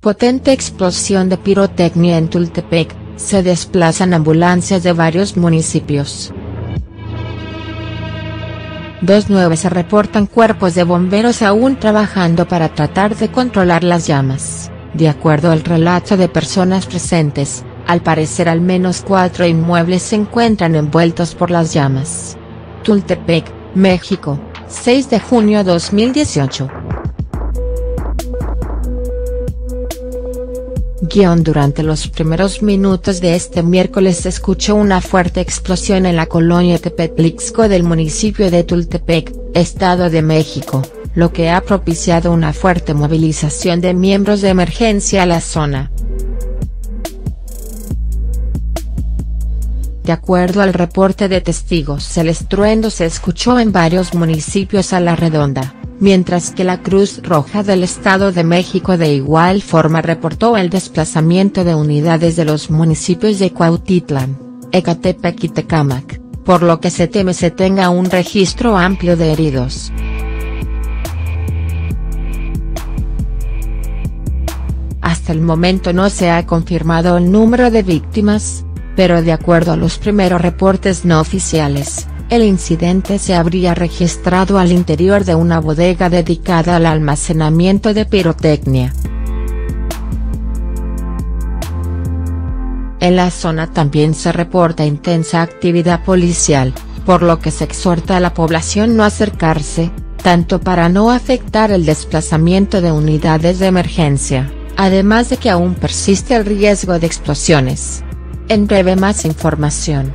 Potente explosión de pirotecnia en Tultepec, se desplazan ambulancias de varios municipios. 2.9 se reportan cuerpos de bomberos aún trabajando para tratar de controlar las llamas, de acuerdo al relato de personas presentes, al parecer al menos cuatro inmuebles se encuentran envueltos por las llamas. Tultepec, México, 6 de junio 2018. Durante los primeros minutos de este miércoles se escuchó una fuerte explosión en la colonia Tepetlixco del municipio de Tultepec, Estado de México, lo que ha propiciado una fuerte movilización de miembros de emergencia a la zona. De acuerdo al reporte de testigos el estruendo se escuchó en varios municipios a la redonda, mientras que la Cruz Roja del Estado de México de igual forma reportó el desplazamiento de unidades de los municipios de Cuautitlán, Ecatepec y Tecámac, por lo que se teme se tenga un registro amplio de heridos. Hasta el momento no se ha confirmado el número de víctimas, pero de acuerdo a los primeros reportes no oficiales, el incidente se habría registrado al interior de una bodega dedicada al almacenamiento de pirotecnia. En la zona también se reporta intensa actividad policial, por lo que se exhorta a la población no acercarse, tanto para no afectar el desplazamiento de unidades de emergencia, además de que aún persiste el riesgo de explosiones. En breve más información.